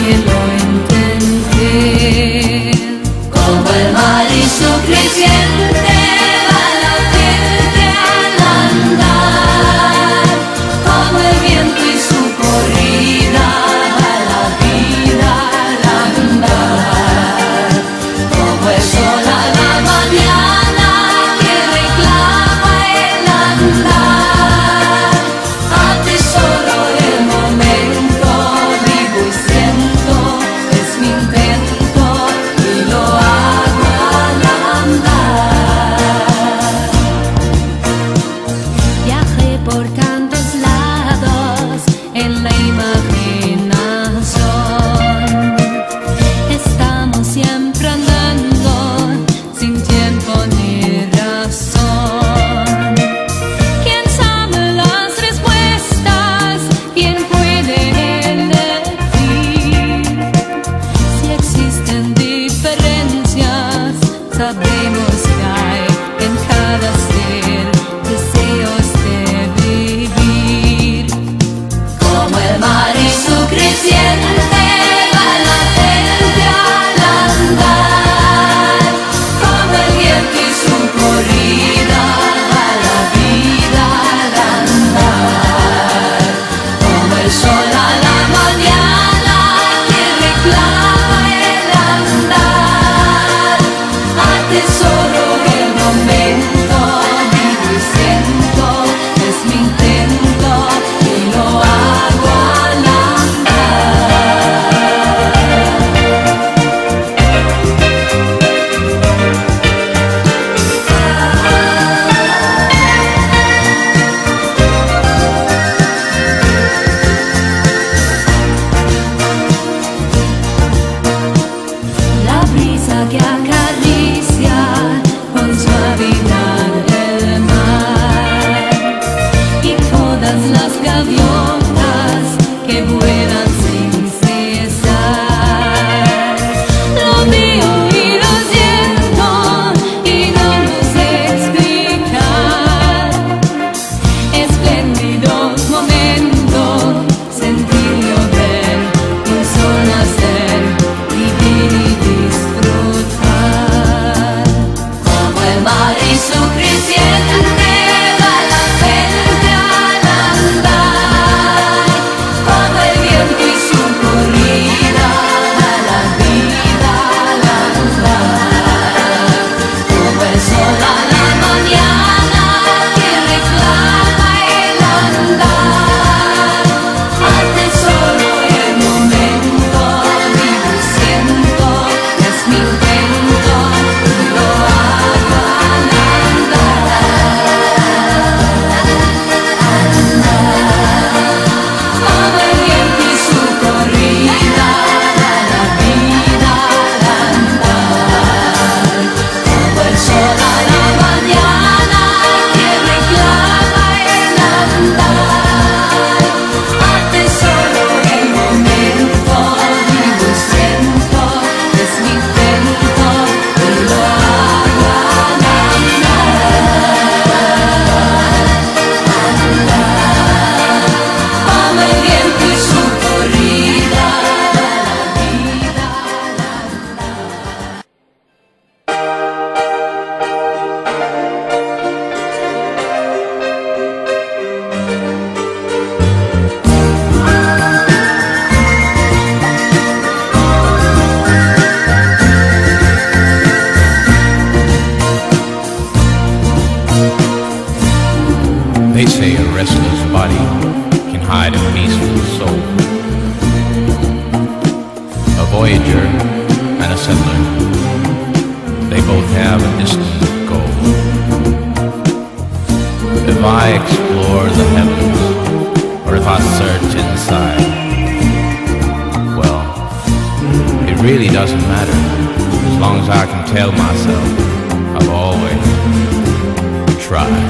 que En cada ser deseos de vivir. Como el mar y su creciente, a la gente al andar. Como el viento y su corrida, a la vida al andar. Como el sol. useless body can hide a peaceful soul. A voyager and a settler, they both have a distant goal. If I explore the heavens, or if I search inside, well, it really doesn't matter as long as I can tell myself I've always tried.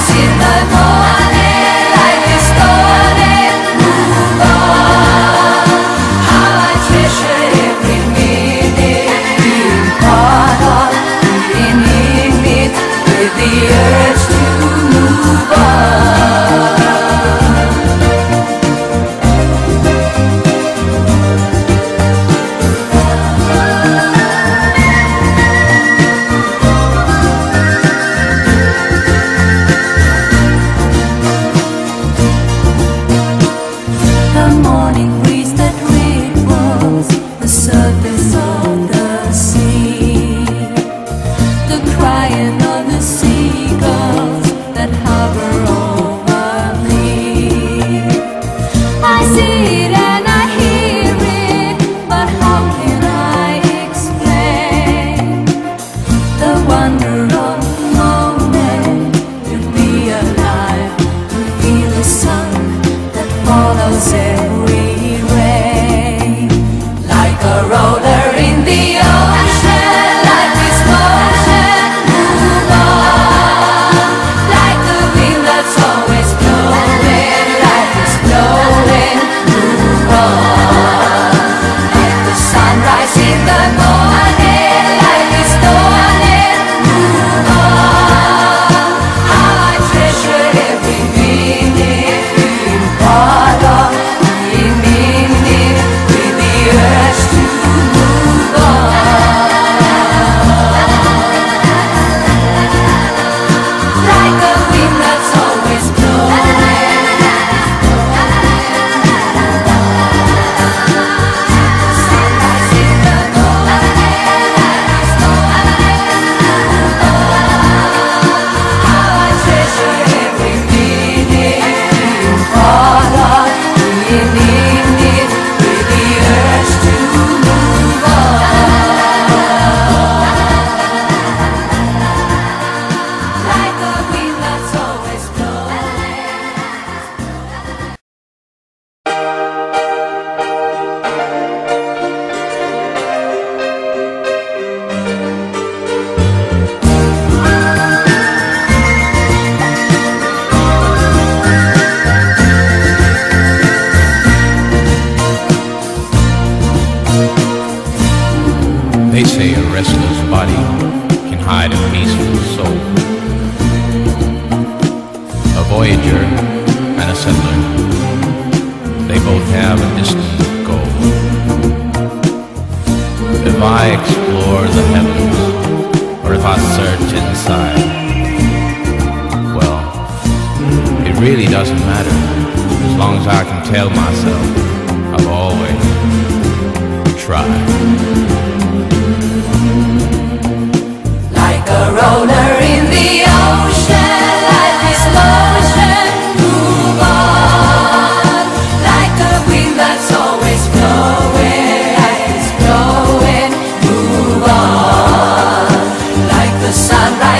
as wide and peaceful soul. A voyager and a settler. They both have a distant goal. If I explore the heavens, or if I search inside, well, it really doesn't matter as long as I can tell myself I've always tried.